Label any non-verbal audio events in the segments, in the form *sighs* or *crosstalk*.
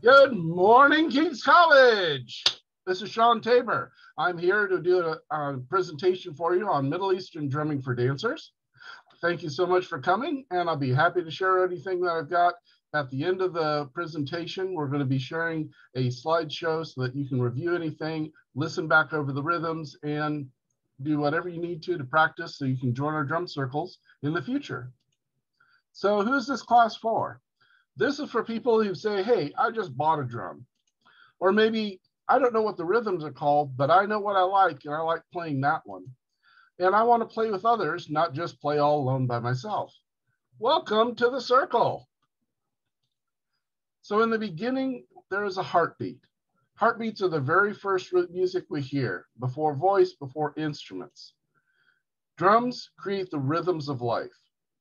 Good morning, King's College. This is Sean Tabor. I'm here to do a, a, presentation for you on Middle Eastern drumming for dancers. Thank you so much for coming, and I'll be happy to share anything that I've got. At the end of the presentation, we're going to be sharing a slideshow so that you can review anything, listen back over the rhythms, and do whatever you need to to practice so you can join our drum circles in the future. So who's this class for? This is for people who say, hey, I just bought a drum. Or maybe I don't know what the rhythms are called, but I know what I like and I like playing that one. And I want to play with others, not just play all alone by myself. Welcome to the circle. So in the beginning, there is a heartbeat. Heartbeats are the very first music we hear, before voice, before instruments. Drums create the rhythms of life.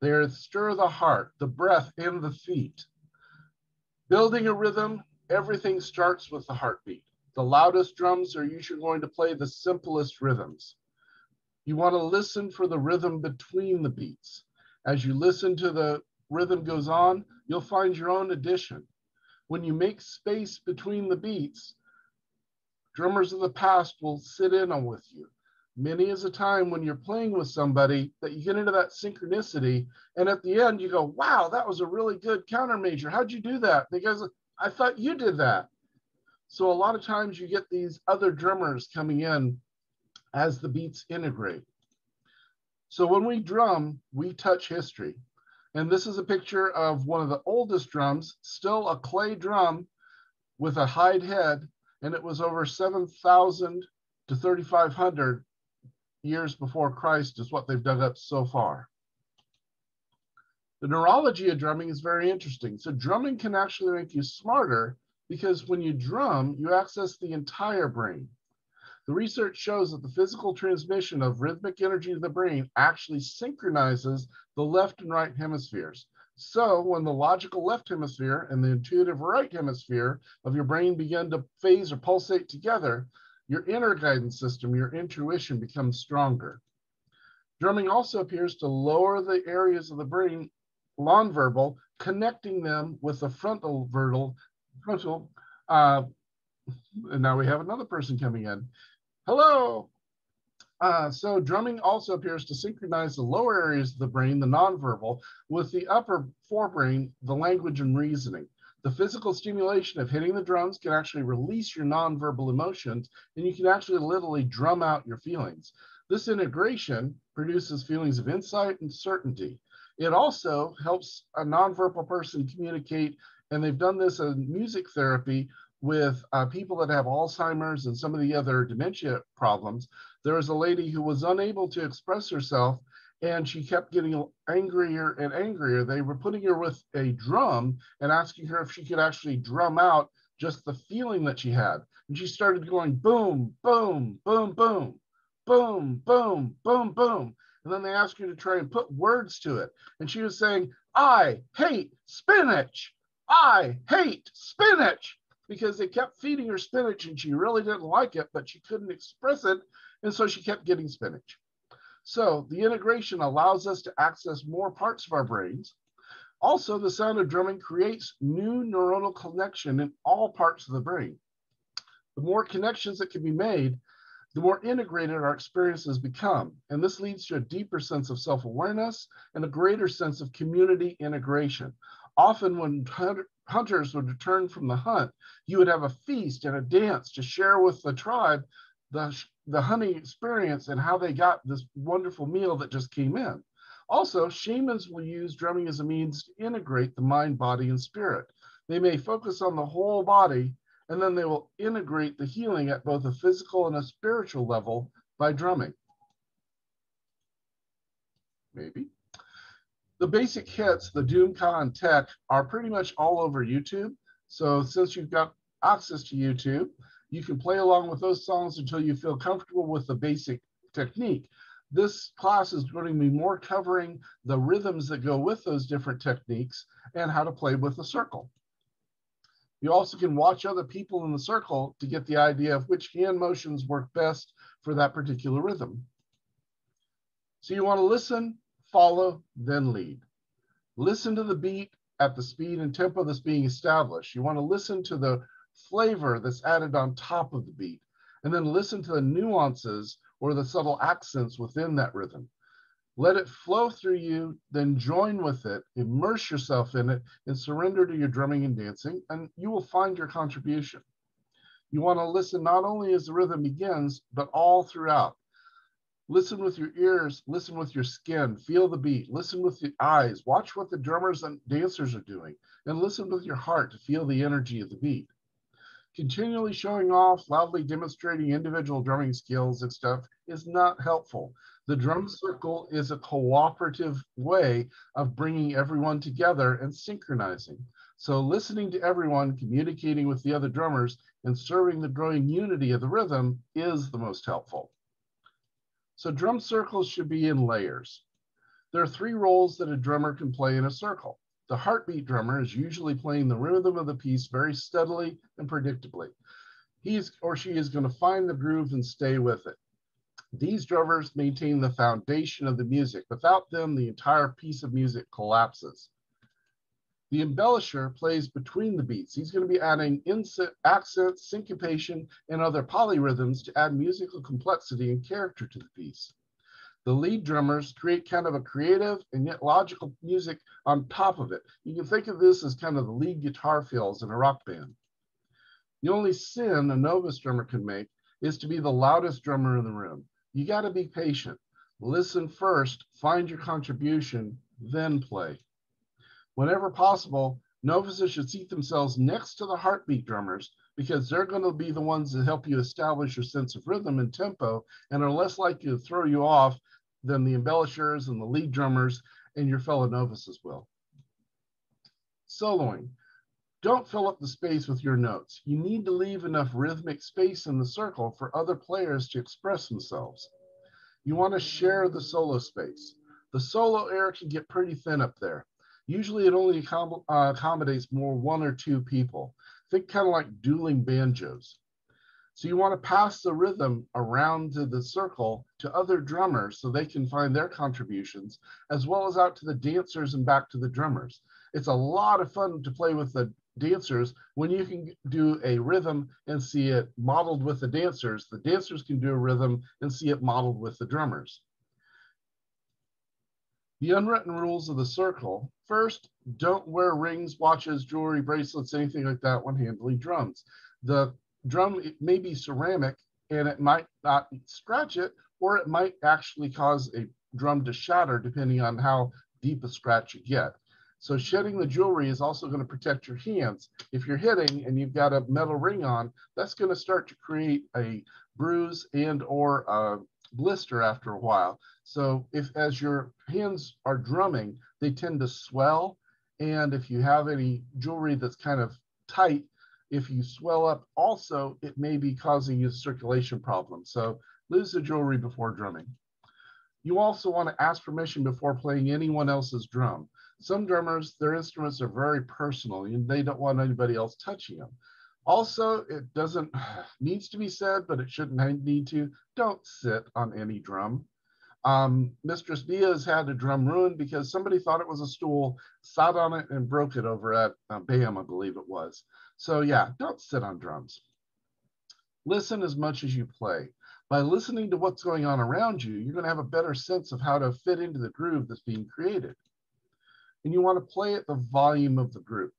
They stir the heart, the breath, and the feet. Building a rhythm, everything starts with the heartbeat. The loudest drums are usually going to play the simplest rhythms. You want to listen for the rhythm between the beats. As you listen to the rhythm goes on, you'll find your own addition. When you make space between the beats, drummers of the past will sit in on with you many is a time when you're playing with somebody that you get into that synchronicity and at the end you go wow that was a really good counter major. How'd you do that? Because i thought you did that. So a lot of times you get these other drummers coming in as the beats integrate. So when we drum we touch history. And this is a picture of one of the oldest drums still a clay drum with a hide head and it was over 7000 to 3500 years before Christ is what they've dug up so far. The neurology of drumming is very interesting. So drumming can actually make you smarter because when you drum, you access the entire brain. The research shows that the physical transmission of rhythmic energy to the brain actually synchronizes the left and right hemispheres. So when the logical left hemisphere and the intuitive right hemisphere of your brain begin to phase or pulsate together, your inner guidance system, your intuition becomes stronger. Drumming also appears to lower the areas of the brain, nonverbal, connecting them with the frontal verbal, frontal. Uh, and now we have another person coming in. Hello. Uh, so drumming also appears to synchronize the lower areas of the brain, the nonverbal, with the upper forebrain, the language and reasoning. The physical stimulation of hitting the drums can actually release your nonverbal emotions, and you can actually literally drum out your feelings. This integration produces feelings of insight and certainty. It also helps a nonverbal person communicate, and they've done this in music therapy with uh, people that have Alzheimer's and some of the other dementia problems. There was a lady who was unable to express herself and she kept getting angrier and angrier. They were putting her with a drum and asking her if she could actually drum out just the feeling that she had. And she started going boom, boom, boom, boom, boom, boom, boom, boom. And then they asked her to try and put words to it. And she was saying, I hate spinach. I hate spinach. Because they kept feeding her spinach and she really didn't like it, but she couldn't express it. And so she kept getting spinach. So the integration allows us to access more parts of our brains. Also, the sound of drumming creates new neuronal connection in all parts of the brain. The more connections that can be made, the more integrated our experiences become. And this leads to a deeper sense of self-awareness and a greater sense of community integration. Often when hunters would return from the hunt, you would have a feast and a dance to share with the tribe the the hunting experience and how they got this wonderful meal that just came in. Also, shamans will use drumming as a means to integrate the mind, body, and spirit. They may focus on the whole body, and then they will integrate the healing at both a physical and a spiritual level by drumming. Maybe. The basic hits, the Doom-Ka and Tech, are pretty much all over YouTube. So since you've got access to YouTube, you can play along with those songs until you feel comfortable with the basic technique. This class is going to be more covering the rhythms that go with those different techniques and how to play with the circle. You also can watch other people in the circle to get the idea of which hand motions work best for that particular rhythm. So you want to listen, follow, then lead. Listen to the beat, at the speed and tempo that's being established. You want to listen to the flavor that's added on top of the beat, and then listen to the nuances or the subtle accents within that rhythm. Let it flow through you, then join with it, immerse yourself in it, and surrender to your drumming and dancing, and you will find your contribution. You want to listen not only as the rhythm begins, but all throughout. Listen with your ears, listen with your skin, feel the beat, listen with the eyes, watch what the drummers and dancers are doing, and listen with your heart to feel the energy of the beat. Continually showing off, loudly demonstrating individual drumming skills and stuff is not helpful. The drum circle is a cooperative way of bringing everyone together and synchronizing. So listening to everyone, communicating with the other drummers, and serving the growing unity of the rhythm is the most helpful. So drum circles should be in layers. There are three roles that a drummer can play in a circle. The heartbeat drummer is usually playing the rhythm of the piece very steadily and predictably. He or she is going to find the groove and stay with it. These drummers maintain the foundation of the music. Without them, the entire piece of music collapses. The embellisher plays between the beats. He's going to be adding accents, syncopation, and other polyrhythms to add musical complexity and character to the piece. The lead drummers create kind of a creative and yet logical music on top of it. You can think of this as kind of the lead guitar fills in a rock band. The only sin a novice drummer can make is to be the loudest drummer in the room. You got to be patient. Listen first, find your contribution, then play. Whenever possible, novices should seat themselves next to the heartbeat drummers because they're going to be the ones that help you establish your sense of rhythm and tempo and are less likely to throw you off than the embellishers and the lead drummers and your fellow novices will. Soloing. Don't fill up the space with your notes. You need to leave enough rhythmic space in the circle for other players to express themselves. You want to share the solo space. The solo air can get pretty thin up there. Usually it only uh, accommodates more one or two people. Think kind of like dueling banjos. So you want to pass the rhythm around to the circle to other drummers so they can find their contributions, as well as out to the dancers and back to the drummers. It's a lot of fun to play with the dancers when you can do a rhythm and see it modeled with the dancers. The dancers can do a rhythm and see it modeled with the drummers. The unwritten rules of the circle. First, don't wear rings, watches, jewelry, bracelets, anything like that when handling drums. The drum it may be ceramic and it might not scratch it, or it might actually cause a drum to shatter depending on how deep a scratch you get. So shedding the jewelry is also going to protect your hands. If you're hitting and you've got a metal ring on, that's going to start to create a bruise and or a blister after a while. So if as your hands are drumming, they tend to swell. And if you have any jewelry that's kind of tight, if you swell up also, it may be causing you circulation problems. So lose the jewelry before drumming. You also want to ask permission before playing anyone else's drum. Some drummers, their instruments are very personal and they don't want anybody else touching them. Also, it doesn't *sighs* needs to be said, but it shouldn't need to. Don't sit on any drum. Um, Mistress Diaz had a drum ruined because somebody thought it was a stool, sat on it, and broke it over at uh, BAM, I believe it was. So yeah, don't sit on drums. Listen as much as you play. By listening to what's going on around you, you're going to have a better sense of how to fit into the groove that's being created. And you want to play at the volume of the group.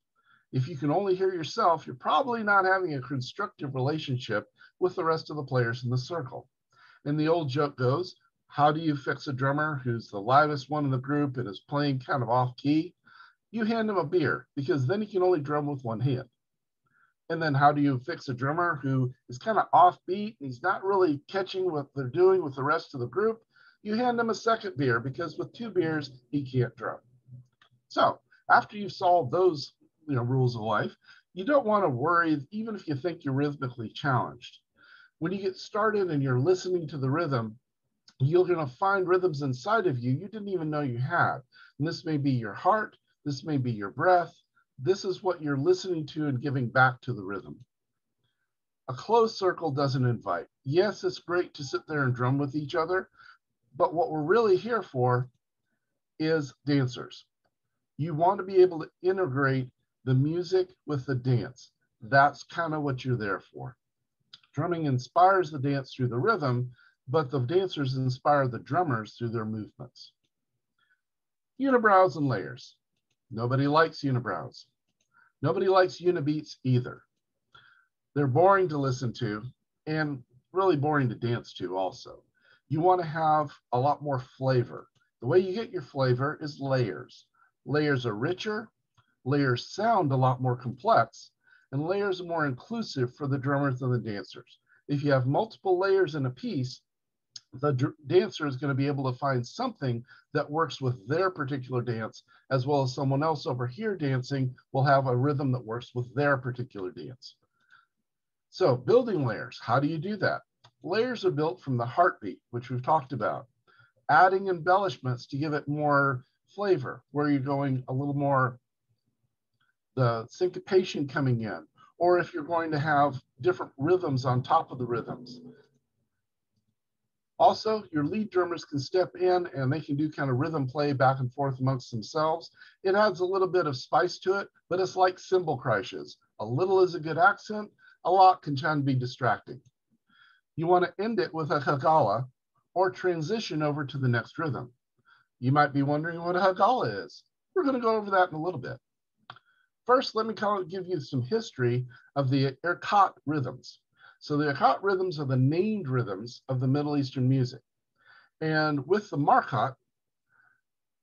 If you can only hear yourself, you're probably not having a constructive relationship with the rest of the players in the circle. And the old joke goes, how do you fix a drummer who's the livest one in the group and is playing kind of off key? You hand him a beer because then he can only drum with one hand. And then how do you fix a drummer who is kind of offbeat and he's not really catching what they're doing with the rest of the group? You hand him a second beer because with two beers, he can't drum. So after you've solved those you know, rules of life, you don't want to worry even if you think you're rhythmically challenged. When you get started and you're listening to the rhythm, you're going to find rhythms inside of you you didn't even know you had. And this may be your heart, this may be your breath. This is what you're listening to and giving back to the rhythm. A closed circle doesn't invite. Yes, it's great to sit there and drum with each other, but what we're really here for is dancers. You want to be able to integrate the music with the dance. That's kind of what you're there for. Drumming inspires the dance through the rhythm, but the dancers inspire the drummers through their movements. Unibrows and layers. Nobody likes unibrows. Nobody likes unibeats either. They're boring to listen to and really boring to dance to also. You want to have a lot more flavor. The way you get your flavor is layers. Layers are richer, layers sound a lot more complex, and layers are more inclusive for the drummers and the dancers. If you have multiple layers in a piece, the dancer is going to be able to find something that works with their particular dance, as well as someone else over here dancing will have a rhythm that works with their particular dance. So building layers, how do you do that? Layers are built from the heartbeat, which we've talked about, adding embellishments to give it more flavor, where you're going a little more the syncopation coming in, or if you're going to have different rhythms on top of the rhythms. Also, your lead drummers can step in and they can do kind of rhythm play back and forth amongst themselves. It adds a little bit of spice to it, but it's like cymbal crashes. A little is a good accent, a lot can tend to be distracting. You want to end it with a hagala or transition over to the next rhythm. You might be wondering what a hagala is. We're going to go over that in a little bit. First, let me kind of give you some history of the Irkut rhythms. So the Irkut rhythms are the named rhythms of the Middle Eastern music. And with the Markot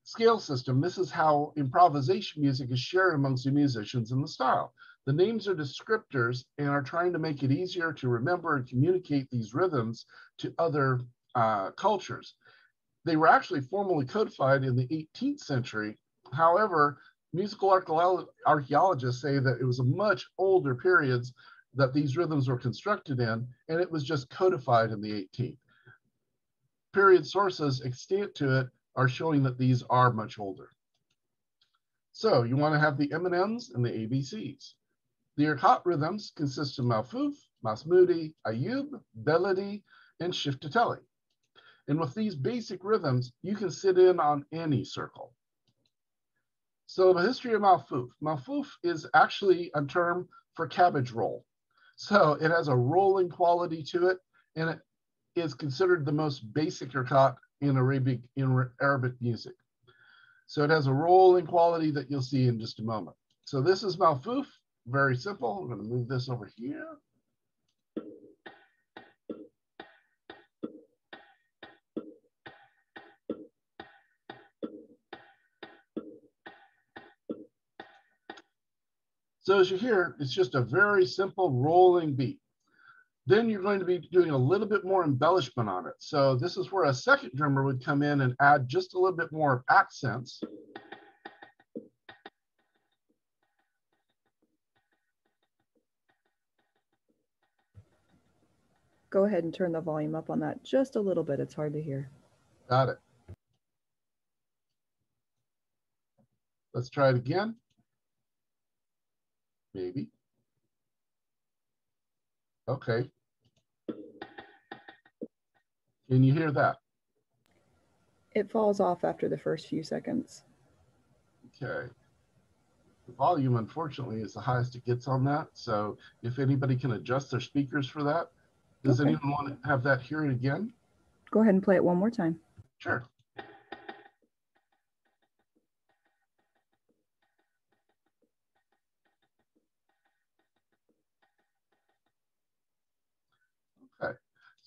scale system, this is how improvisation music is shared amongst the musicians in the style. The names are descriptors and are trying to make it easier to remember and communicate these rhythms to other uh, cultures. They were actually formally codified in the 18th century. However, musical archaeologists say that it was a much older periods that these rhythms were constructed in, and it was just codified in the 18th. Period sources extant to it are showing that these are much older. So you want to have the M&Ms and the ABCs. The Irkut rhythms consist of Malfuf, Masmudi, Ayub, Beledi, and Shiftateli. And with these basic rhythms, you can sit in on any circle. So the history of Malfuf. Malfuf is actually a term for cabbage roll. So it has a rolling quality to it, and it is considered the most basic Irkut in Arabic in Arabic music. So it has a rolling quality that you'll see in just a moment. So this is Malfuf, very simple. I'm going to move this over here. So as you hear, it's just a very simple rolling beat. Then you're going to be doing a little bit more embellishment on it. So this is where a second drummer would come in and add just a little bit more accents. Go ahead and turn the volume up on that just a little bit. It's hard to hear. Got it. Let's try it again. Maybe. Okay. Can you hear that? It falls off after the first few seconds. Okay. The volume, unfortunately, is the highest it gets on that. So if anybody can adjust their speakers for that, does okay. anyone want to have that hear it again? Go ahead and play it one more time. Sure. Okay,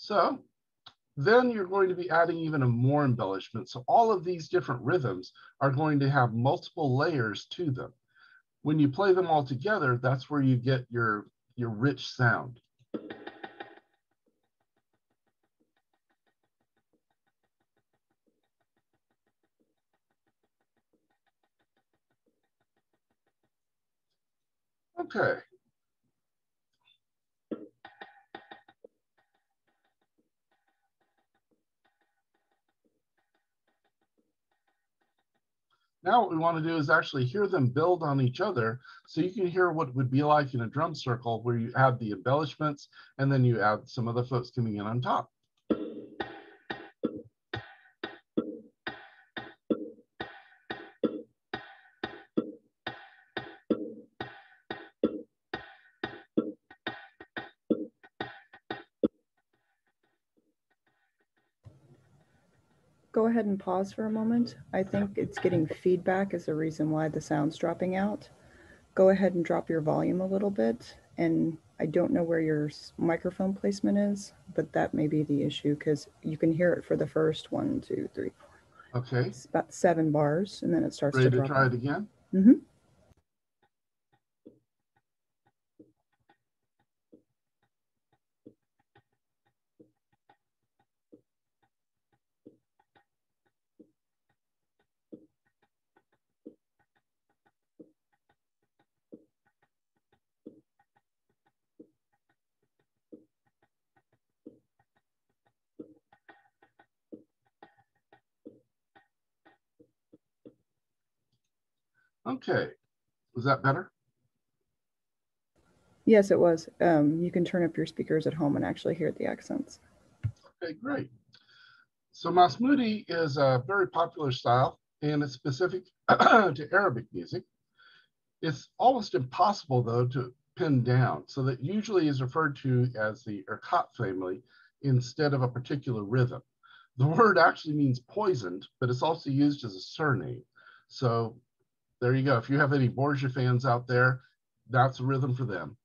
so then you're going to be adding even a more embellishment. So all of these different rhythms are going to have multiple layers to them. When you play them all together, that's where you get your, your rich sound. Okay. Now what we want to do is actually hear them build on each other so you can hear what it would be like in a drum circle where you have the embellishments and then you add some of the folks coming in on top. Ahead and pause for a moment. I think it's getting feedback is the reason why the sound's dropping out. Go ahead and drop your volume a little bit. And I don't know where your microphone placement is, but that may be the issue because you can hear it for the first one, two, three, four. Okay. It's about seven bars, and then it starts Ready to to try out. it again? Mm-hmm. Okay. Was that better? Yes, it was. Um, you can turn up your speakers at home and actually hear the accents. Okay, great. So Masmoudi is a very popular style and it's specific *clears throat* to Arabic music. It's almost impossible though to pin down. So that usually is referred to as the Erkat family instead of a particular rhythm. The word actually means poisoned, but it's also used as a surname. So there you go. If you have any Borgia fans out there, that's a rhythm for them.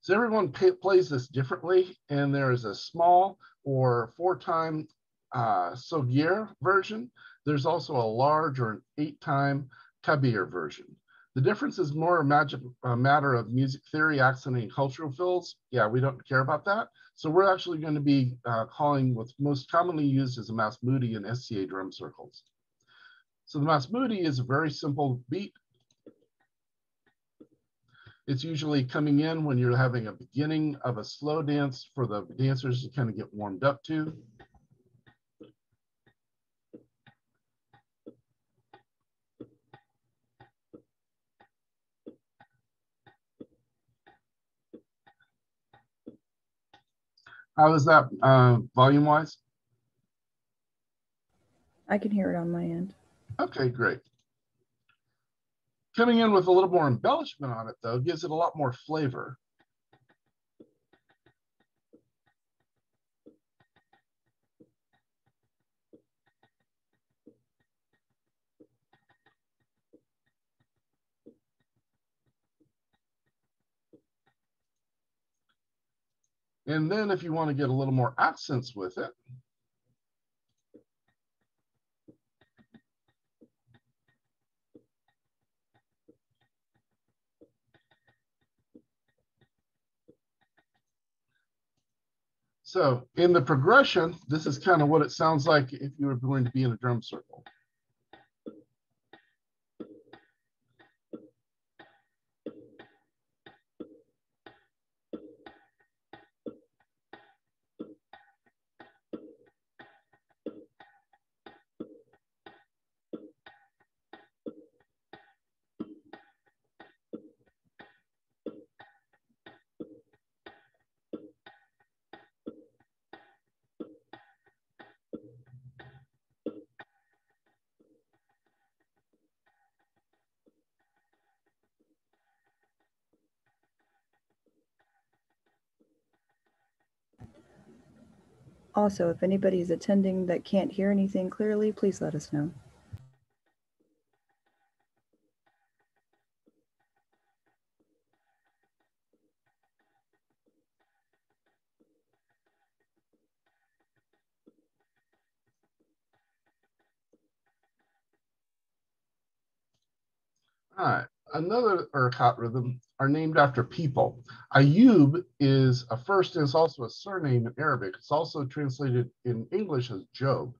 So everyone plays this differently, and there is a small or four-time uh, Sogir version. There's also a large or an eight-time Kabir version. The difference is more a, matter of music theory, accent, and cultural fills. Yeah, we don't care about that. So we're actually going to be uh, calling what's most commonly used as a Masmoudi in SCA drum circles. So the Masmoudi is a very simple beat it's usually coming in when you're having a beginning of a slow dance for the dancers to kind of get warmed up to. How is that uh, volume wise? I can hear it on my end. Okay, great. Coming in with a little more embellishment on it, though, gives it a lot more flavor. And then if you want to get a little more accents with it, So in the progression, this is kind of what it sounds like if you were going to be in a drum circle. Also, if anybody is attending that can't hear anything clearly, please let us know. All right, another Irkut rhythm are named after people. Ayub is a first and it's also a surname in Arabic. It's also translated in English as Job.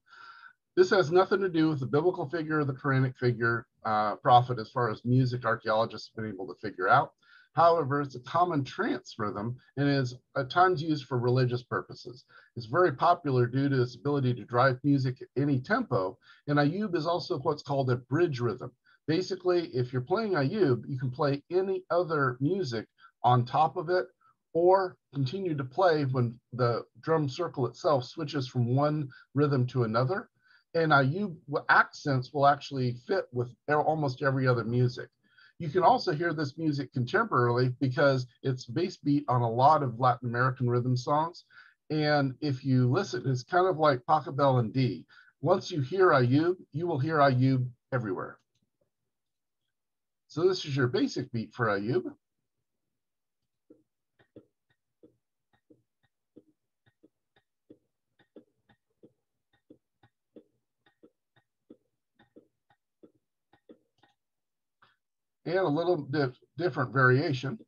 This has nothing to do with the biblical figure or the Quranic figure, uh, prophet, as far as music archaeologists have been able to figure out. However, it's a common trance rhythm and is at times used for religious purposes. It's very popular due to its ability to drive music at any tempo. And Ayub is also what's called a bridge rhythm. Basically, if you're playing Ayub, you can play any other music on top of it or continue to play when the drum circle itself switches from one rhythm to another. And Ayub accents will actually fit with almost every other music. You can also hear this music contemporarily because it's bass beat on a lot of Latin American rhythm songs. And if you listen, it's kind of like Pachelbel and D. Once you hear Ayub, you will hear Ayub everywhere. So this is your basic beat for Ayub. And a little different variation.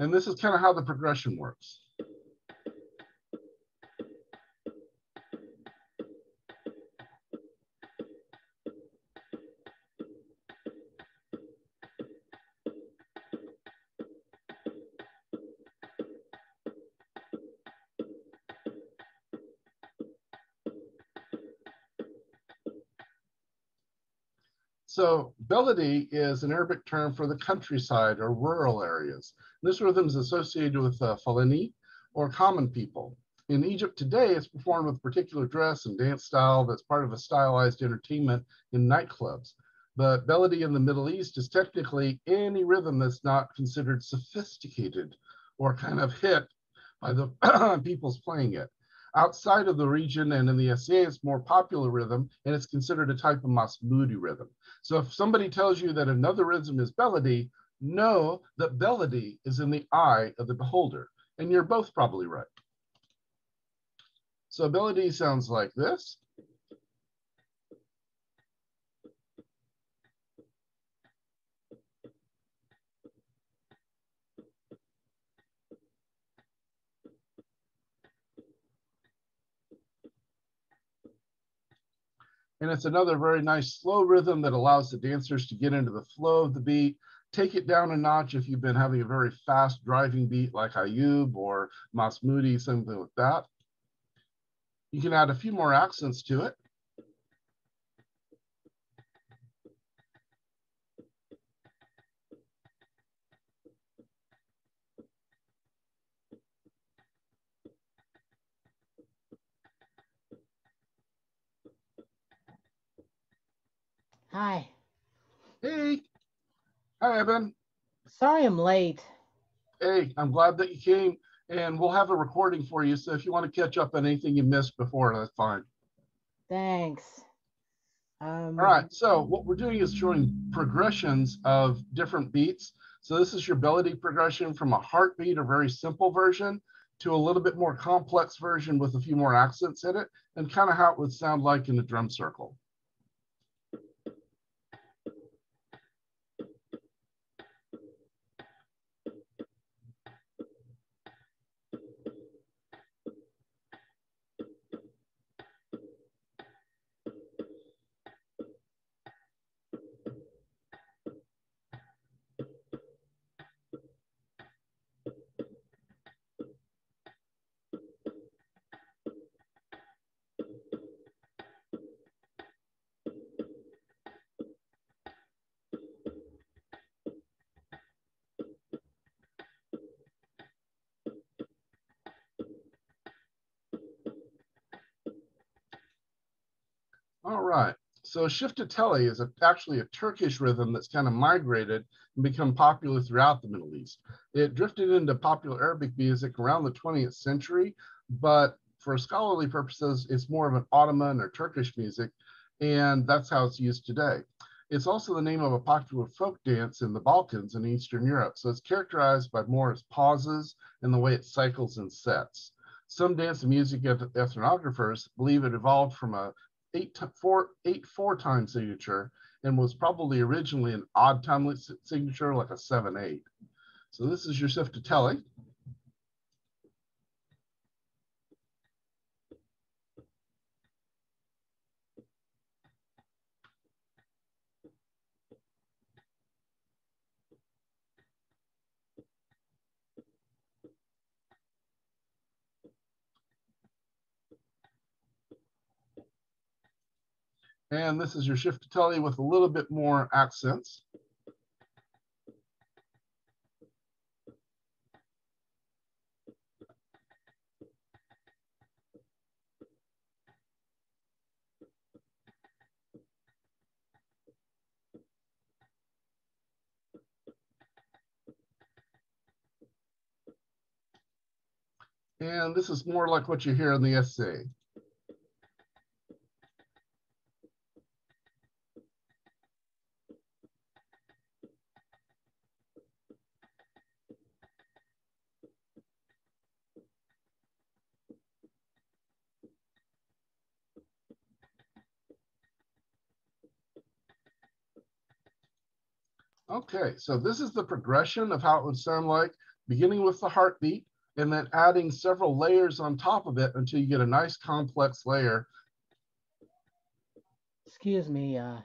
And this is kind of how the progression works. So Beledi is an Arabic term for the countryside or rural areas. This rhythm is associated with uh, Fulani or common people. In Egypt today, it's performed with particular dress and dance style that's part of a stylized entertainment in nightclubs. But Beledi in the Middle East is technically any rhythm that's not considered sophisticated or kind of hit by the *clears throat* peoples playing it outside of the region and in the SCA, it's more popular rhythm, and it's considered a type of Masmoudi rhythm. So if somebody tells you that another rhythm is Beledi, know that Beledi is in the eye of the beholder, and you're both probably right. So Beledi sounds like this. And it's another very nice slow rhythm that allows the dancers to get into the flow of the beat. Take it down a notch if you've been having a very fast driving beat like Ayub or Masmoudi, something like that. You can add a few more accents to it. Hi. Hey. Hi, Evan. Sorry I'm late. Hey, I'm glad that you came and we'll have a recording for you. So if you want to catch up on anything you missed before, that's fine. Thanks. Um, All right, so what we're doing is showing progressions of different beats. So this is your Beledi progression from a heartbeat, a very simple version, to a little bit more complex version with a few more accents in it, and kind of how it would sound like in a drum circle. All So Shiftateli is a, actually a Turkish rhythm that's kind of migrated and become popular throughout the Middle East. It drifted into popular Arabic music around the 20th century, but for scholarly purposes, it's more of an Ottoman or Turkish music, and that's how it's used today. It's also the name of a popular folk dance in the Balkans and Eastern Europe. So it's characterized by more as pauses and the way it cycles and sets. Some dance and music ethnographers believe it evolved from a eight four eight four time signature and was probably originally an odd time signature like a seven eight. So this is your Shiftateli. And this is your Shiftateli with a little bit more accents. And this is more like what you hear in the SCA. Okay, so this is the progression of how it would sound like, beginning with the heartbeat and then adding several layers on top of it until you get a nice complex layer. Excuse me. Uh,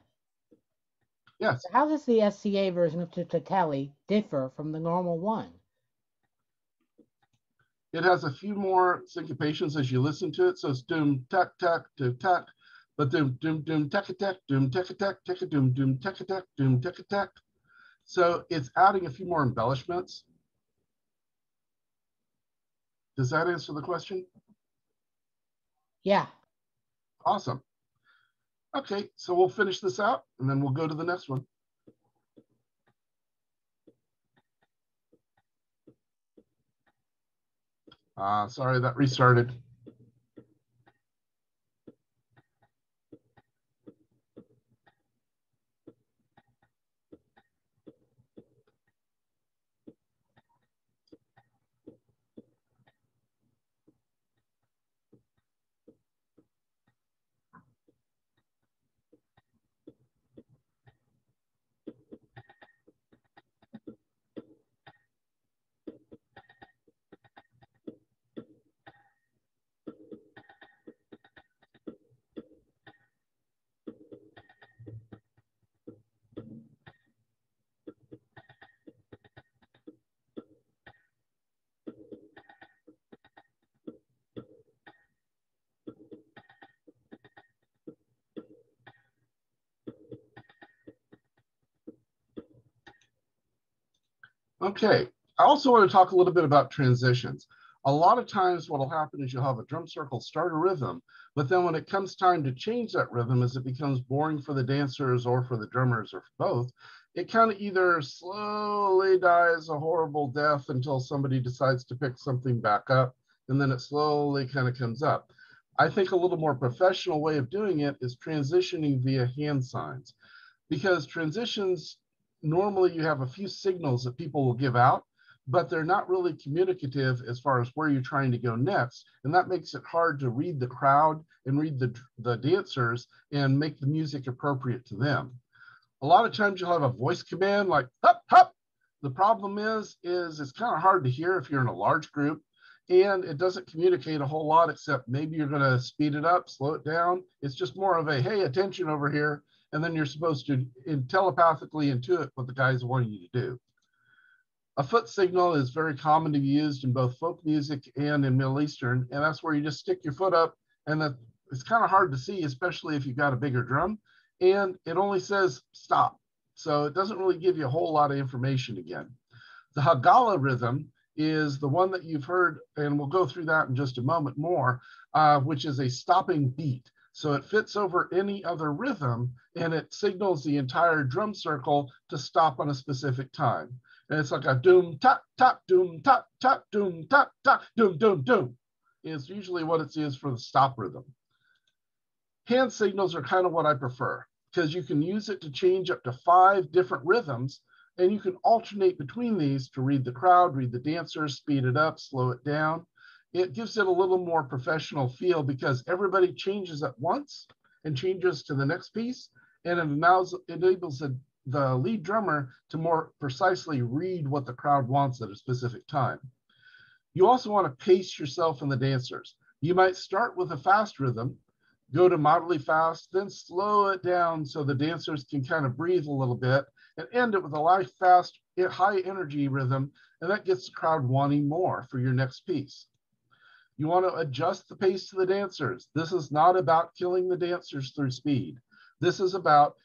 Yes, how does the SCA version of Tutatelli differ from the normal one? it has a few more syncopations as you listen to it. So it's doom, tack, tack, doom, tack, but doom, doom, doom, tack, tack, doom, tack, tack, tack, doom, doom, tack, tack, doom, tack, tack. So it's adding a few more embellishments. Does that answer the question? Yeah. Awesome. Okay, so we'll finish this out and then we'll go to the next one. Uh, sorry, that restarted. Okay, I also want to talk a little bit about transitions. A lot of times what will happen is you'll have a drum circle start a rhythm, but then when it comes time to change that rhythm as it becomes boring for the dancers or for the drummers or for both, it kind of either slowly dies a horrible death until somebody decides to pick something back up, and then it slowly kind of comes up. I think a little more professional way of doing it is transitioning via hand signs because transitions normally you have a few signals that people will give out, but they're not really communicative as far as where you're trying to go next. And that makes it hard to read the crowd and read the, the dancers and make the music appropriate to them. A lot of times you'll have a voice command like hup, hup. The problem is, is it's kind of hard to hear if you're in a large group and it doesn't communicate a whole lot except maybe you're going to speed it up, slow it down. It's just more of a, hey, attention over here and then you're supposed to in telepathically intuit what the guy's wanting you to do. A foot signal is very common to be used in both folk music and in Middle Eastern, and that's where you just stick your foot up, and that it's kind of hard to see, especially if you've got a bigger drum, and it only says stop. So it doesn't really give you a whole lot of information again. The Hagala rhythm is the one that you've heard, and we'll go through that in just a moment more, uh, which is a stopping beat. So it fits over any other rhythm and it signals the entire drum circle to stop on a specific time. And it's like a doom, tap, tap, doom, tap, tap, doom, tap, tap, doom, doom, doom. Is usually what it is for the stop rhythm. Hand signals are kind of what I prefer because you can use it to change up to five different rhythms and you can alternate between these to read the crowd, read the dancers, speed it up, slow it down it gives it a little more professional feel because everybody changes at once and changes to the next piece. And it allows, enables the, the lead drummer to more precisely read what the crowd wants at a specific time. You also want to pace yourself and the dancers. You might start with a fast rhythm, go to moderately fast, then slow it down so the dancers can kind of breathe a little bit and end it with a light, fast, high energy rhythm. And that gets the crowd wanting more for your next piece. You want to adjust the pace to the dancers. This is not about killing the dancers through speed. This is about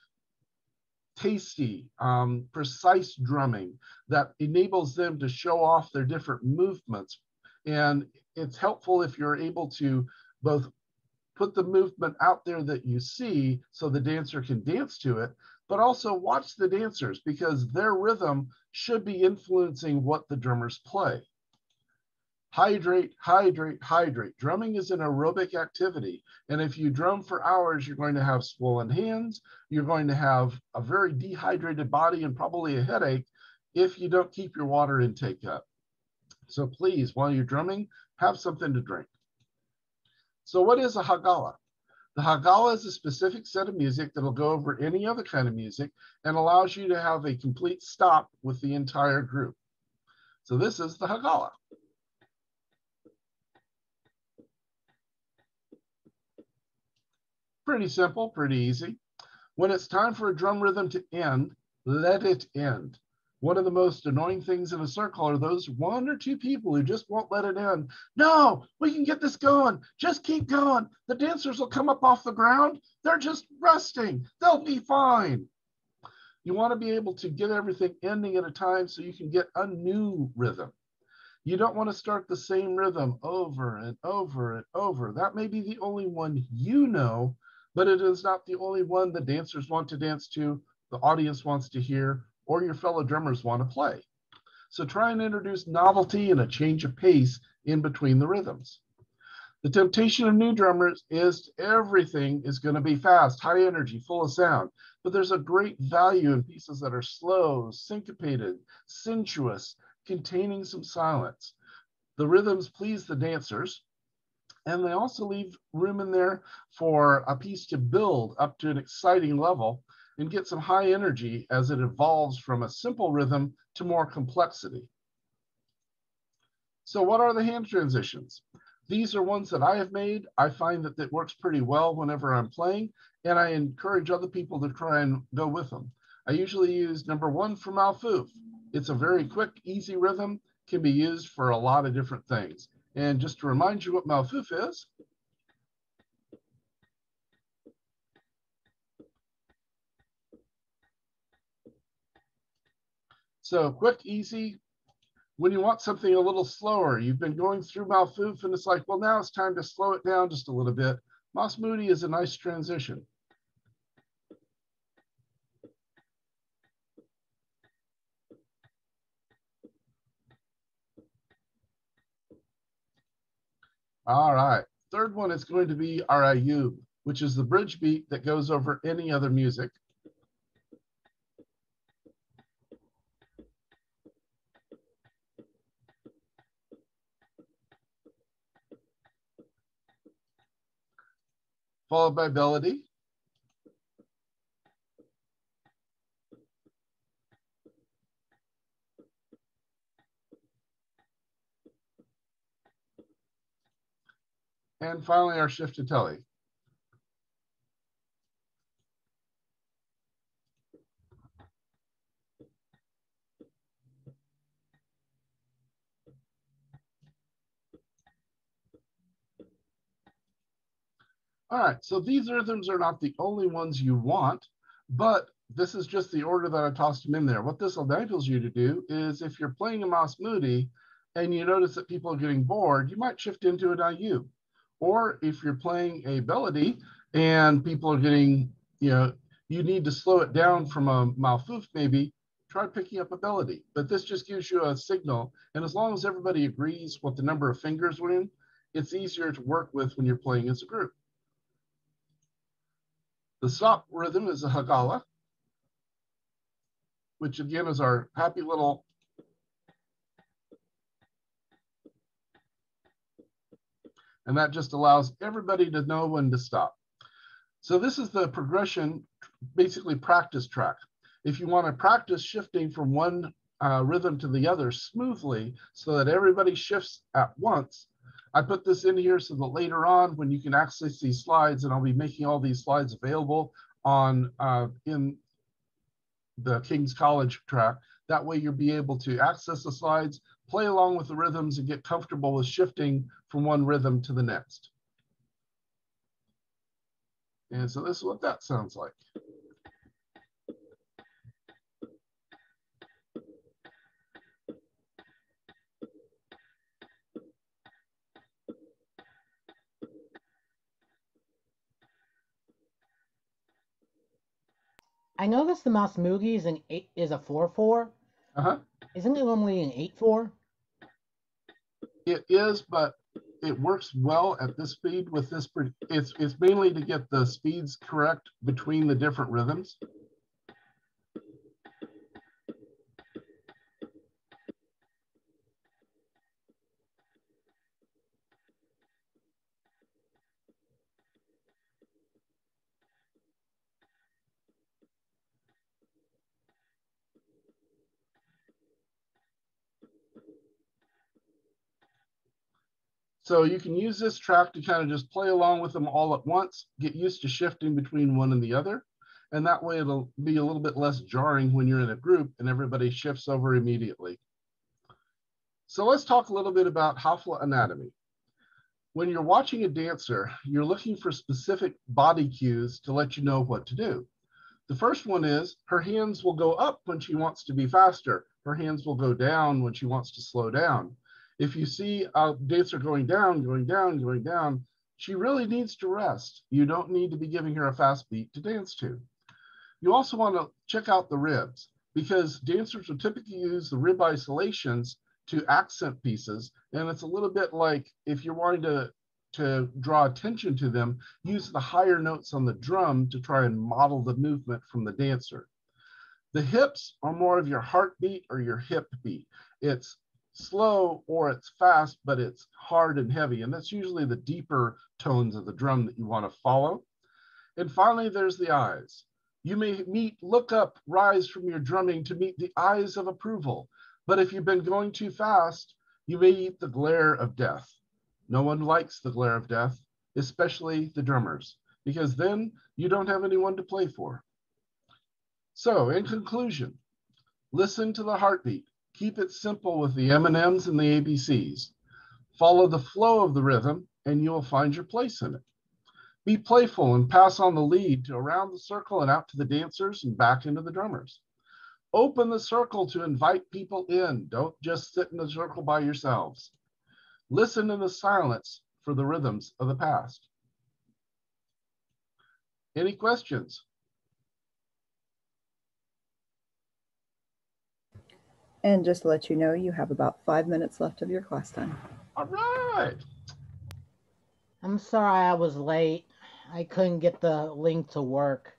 tasty, um, precise drumming that enables them to show off their different movements. And it's helpful if you're able to both put the movement out there that you see so the dancer can dance to it, but also watch the dancers because their rhythm should be influencing what the drummers play. Hydrate, hydrate, hydrate. Drumming is an aerobic activity. And if you drum for hours, you're going to have swollen hands. You're going to have a very dehydrated body and probably a headache if you don't keep your water intake up. So please, while you're drumming, have something to drink. So what is a Hagala? The Hagala is a specific set of music that'll go over any other kind of music and allows you to have a complete stop with the entire group. So this is the Hagala. Pretty simple, pretty easy. When it's time for a drum rhythm to end, let it end. One of the most annoying things in a circle are those one or two people who just won't let it end. No, we can get this going. Just keep going. The dancers will come up off the ground. They're just resting. They'll be fine. You want to be able to get everything ending at a time so you can get a new rhythm. You don't want to start the same rhythm over and over and over. That may be the only one you know, but it is not the only one the dancers want to dance to, the audience wants to hear, or your fellow drummers want to play. So try and introduce novelty and a change of pace in between the rhythms. The temptation of new drummers is everything is going to be fast, high energy, full of sound. But there's a great value in pieces that are slow, syncopated, sensuous, containing some silence. The rhythms please the dancers, and they also leave room in there for a piece to build up to an exciting level and get some high energy as it evolves from a simple rhythm to more complexity. So what are the hand transitions? These are ones that I have made. I find that it works pretty well whenever I'm playing, and I encourage other people to try and go with them. I usually use number one for Malfouf. It's a very quick, easy rhythm, can be used for a lot of different things. And just to remind you what Malfouf is, So quick, easy. When you want something a little slower, you've been going through Malfouf and it's like, well, now it's time to slow it down just a little bit. Masmoudi is a nice transition. All right. Third one is going to be Ayub, which is the bridge beat that goes over any other music. Followed by Beledi. And finally, our Shiftateli. All right, so these rhythms are not the only ones you want, but this is just the order that I tossed them in there. What this enables you to do is if you're playing a Masmoudi and you notice that people are getting bored, you might shift into an Ayub. Or if you're playing a Beledi and people are getting, you know, you need to slow it down from a Malfouf maybe, try picking up a Beledi. But this just gives you a signal. And as long as everybody agrees what the number of fingers were in, it's easier to work with when you're playing as a group. The stop rhythm is a Hagala, which again is our happy little And that just allows everybody to know when to stop. So this is the progression, basically practice track. If you want to practice shifting from one uh, rhythm to the other smoothly so that everybody shifts at once, I put this in here so that later on when you can access these slides, and I'll be making all these slides available on uh, in the King's College track. That way you'll be able to access the slides, play along with the rhythms and get comfortable with shifting from one rhythm to the next. And so this is what that sounds like. I noticed the Masmoudi is an eight is a four four. Uh-huh. Isn't it normally an eight four? It is, but it works well at this speed with this. It's, it's mainly to get the speeds correct between the different rhythms. So you can use this track to kind of just play along with them all at once, get used to shifting between one and the other. And that way it'll be a little bit less jarring when you're in a group and everybody shifts over immediately. So let's talk a little bit about Hafla anatomy. When you're watching a dancer, you're looking for specific body cues to let you know what to do. The first one is her hands will go up when she wants to be faster. Her hands will go down when she wants to slow down. If you see uh, a dancer going down, going down, going down, she really needs to rest. You don't need to be giving her a fast beat to dance to. You also want to check out the ribs because dancers will typically use the rib isolations to accent pieces. And it's a little bit like if you're wanting to, to draw attention to them, use the higher notes on the drum to try and model the movement from the dancer. The hips are more of your heartbeat or your hip beat. It's slow or it's fast, but it's hard and heavy. And that's usually the deeper tones of the drum that you want to follow. And finally, there's the eyes. You may meet, look up, rise from your drumming to meet the eyes of approval. But if you've been going too fast, you may eat the glare of death. No one likes the glare of death, especially the drummers, because then you don't have anyone to play for. So in conclusion, listen to the heartbeat. Keep it simple with the M&Ms and the ABCs. Follow the flow of the rhythm and you will find your place in it. Be playful and pass on the lead to around the circle and out to the dancers and back into the drummers. Open the circle to invite people in. Don't just sit in the circle by yourselves. Listen in the silence for the rhythms of the past. Any questions? And just to let you know, you have about five minutes left of your class time. All right. I'm sorry I was late. I couldn't get the link to work.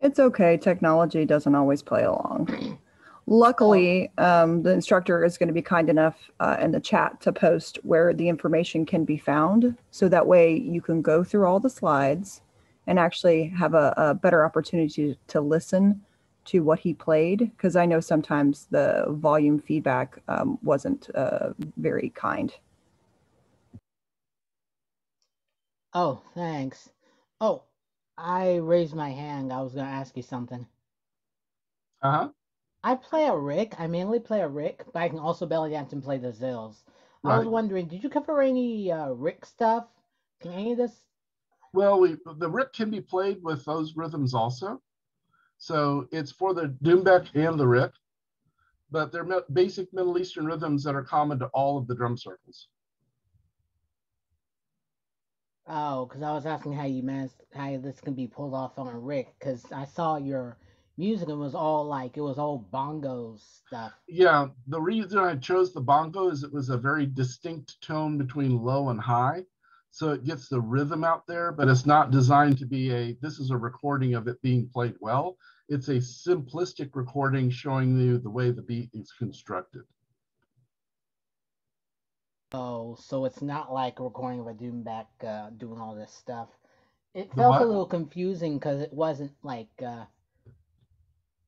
It's okay. Technology doesn't always play along. *clears throat* Luckily, um, the instructor is going to be kind enough uh, in the chat to post where the information can be found. So that way you can go through all the slides and actually have a, a better opportunity to, to listen to what he played. Because I know sometimes the volume feedback um, wasn't uh, very kind. Oh, thanks. Oh, I raised my hand. I was gonna ask you something. Uh-huh. I play a Riq. I mainly play a Riq, but I can also belly dance and play the Zills. I was wondering, did you cover any uh, Riq stuff? Can any of this? Well, we, the Riq can be played with those rhythms also. So it's for the Doumbek and the Riq, but they're basic Middle Eastern rhythms that are common to all of the drum circles. Oh, because I was asking how you managed, how this can be pulled off on a Riq, because I saw your music and it was all like it was all bongos stuff. Yeah, the reason I chose the bongo is it was a very distinct tone between low and high. So it gets the rhythm out there, but it's not designed to be a, this is a recording of it being played well. It's a simplistic recording showing you the way the beat is constructed. Oh, so it's not like a recording of a Doumbek uh, doing all this stuff. It felt a little confusing because it wasn't like uh,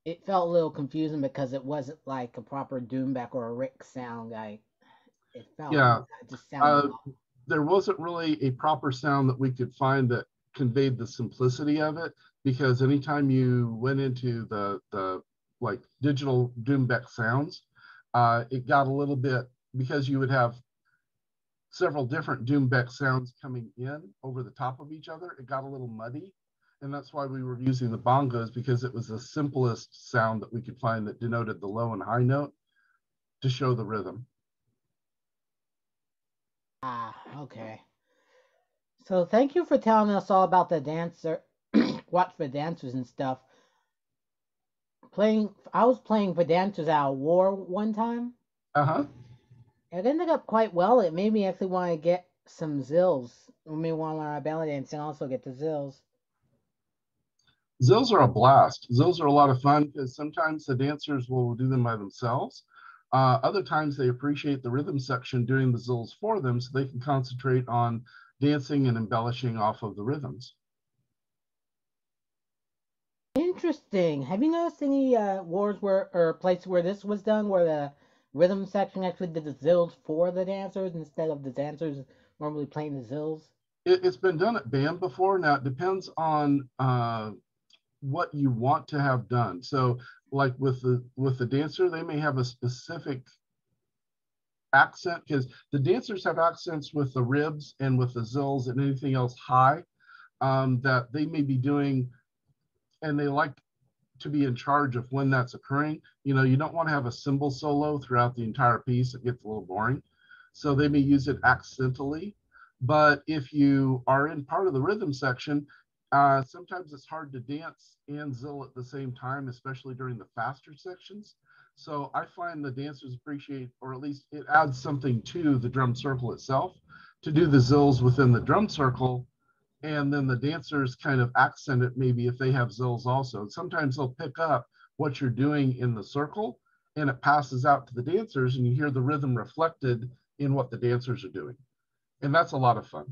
it felt a little confusing because it wasn't like a proper Doumbek or a Riq sound. Like it felt Yeah, it just sounded uh, there wasn't really a proper sound that we could find that conveyed the simplicity of it because anytime you went into the the like digital Doumbek sounds, uh, it got a little bit because you would have several different Doumbek sounds coming in over the top of each other. It got a little muddy. And that's why we were using the bongos because it was the simplest sound that we could find that denoted the low and high note to show the rhythm. Ah, okay. So thank you for telling us all about the dancer, *coughs* watch for dancers and stuff. Playing, I was playing for dancers at a war one time, Uh huh. It ended up quite well. It made me actually want to get some zills. It made me want to learn our belly dance and also get the zills. Zills are a blast. Zills are a lot of fun because sometimes the dancers will do them by themselves. Uh, other times they appreciate the rhythm section doing the zills for them so they can concentrate on dancing and embellishing off of the rhythms. Interesting. Have you noticed any uh, wars where or places where this was done, where the rhythm section actually did the zills for the dancers instead of the dancers normally playing the zills? It, has been done at band before. Now it depends on uh, what you want to have done. So, like with the with the dancer, they may have a specific accent because the dancers have accents with the ribs and with the zills and anything else high um, that they may be doing and they like to be in charge of when that's occurring. You know, you don't want to have a cymbal solo throughout the entire piece. It gets a little boring. So they may use it accidentally. But if you are in part of the rhythm section, uh, sometimes it's hard to dance and zill at the same time, especially during the faster sections. So I find the dancers appreciate, or at least it adds something to the drum circle itself to do the zills within the drum circle and then the dancers kind of accent it maybe if they have zills also. Sometimes they'll pick up what you're doing in the circle and it passes out to the dancers and you hear the rhythm reflected in what the dancers are doing. And that's a lot of fun.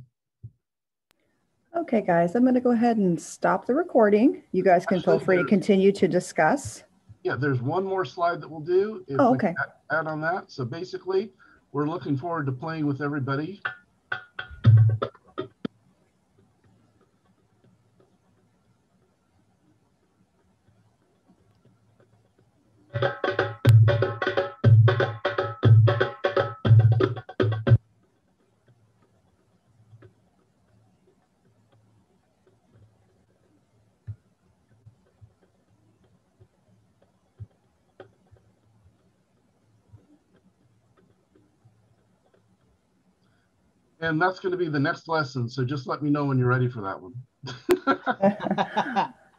Okay, guys, I'm going to go ahead and stop the recording. You guys can feel free to continue to discuss. Yeah, there's one more slide that we'll do. oh, okay. Add on that. So basically, we're looking forward to playing with everybody and that's going to be the next lesson. So just let me know when you're ready for that one.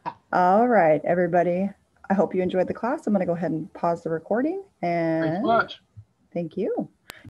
*laughs* All right, everybody. I hope you enjoyed the class. I'm going to go ahead and pause the recording and Thanks much. Thank you.